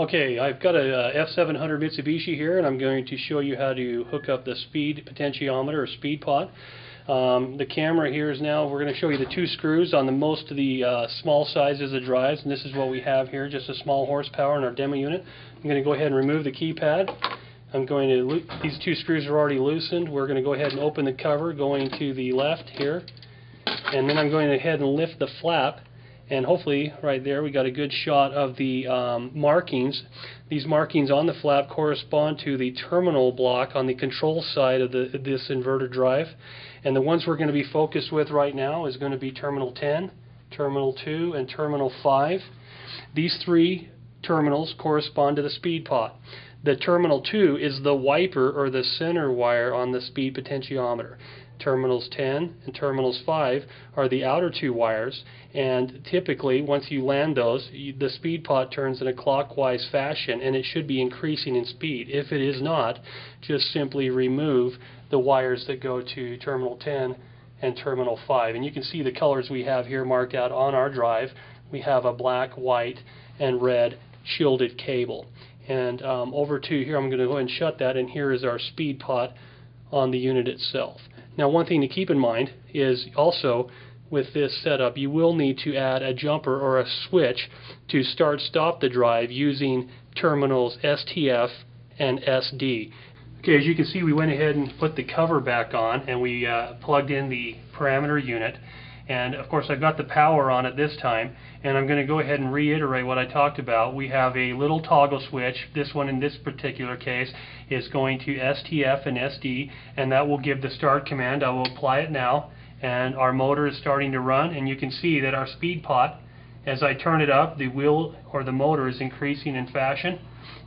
Okay, I've got a uh, F700 Mitsubishi here and I'm going to show you how to hook up the speed potentiometer or speed pot. Um, the camera here is now, we're going to show you the two screws on the most of the uh, small sizes of drives and this is what we have here, just a small horsepower in our demo unit. I'm going to go ahead and remove the keypad. I'm going to, these two screws are already loosened. We're going to go ahead and open the cover going to the left here and then I'm going to ahead and lift the flap and hopefully right there we got a good shot of the um, markings. These markings on the flap correspond to the terminal block on the control side of the, this inverter drive and the ones we're going to be focused with right now is going to be terminal 10, terminal 2, and terminal 5. These three terminals correspond to the speed pot. The terminal 2 is the wiper or the center wire on the speed potentiometer. Terminals 10 and terminals 5 are the outer two wires and typically once you land those the speed pot turns in a clockwise fashion and it should be increasing in speed. If it is not just simply remove the wires that go to terminal 10 and terminal 5 and you can see the colors we have here marked out on our drive. We have a black, white, and red shielded cable and um, over to here I'm going to go ahead and shut that and here is our speed pot on the unit itself. Now one thing to keep in mind is also with this setup you will need to add a jumper or a switch to start stop the drive using terminals STF and SD. Okay, as you can see we went ahead and put the cover back on and we uh, plugged in the parameter unit and of course I've got the power on it this time and I'm going to go ahead and reiterate what I talked about. We have a little toggle switch. This one in this particular case is going to STF and SD and that will give the start command. I will apply it now and our motor is starting to run and you can see that our speed pot as I turn it up the wheel or the motor is increasing in fashion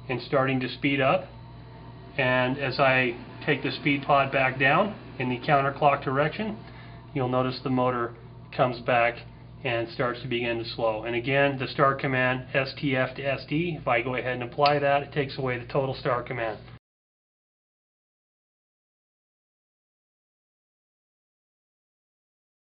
and starting to speed up and as I take the speed pot back down in the counterclock direction you'll notice the motor comes back and starts to begin to slow. And again, the start command STF to SD, if I go ahead and apply that, it takes away the total start command.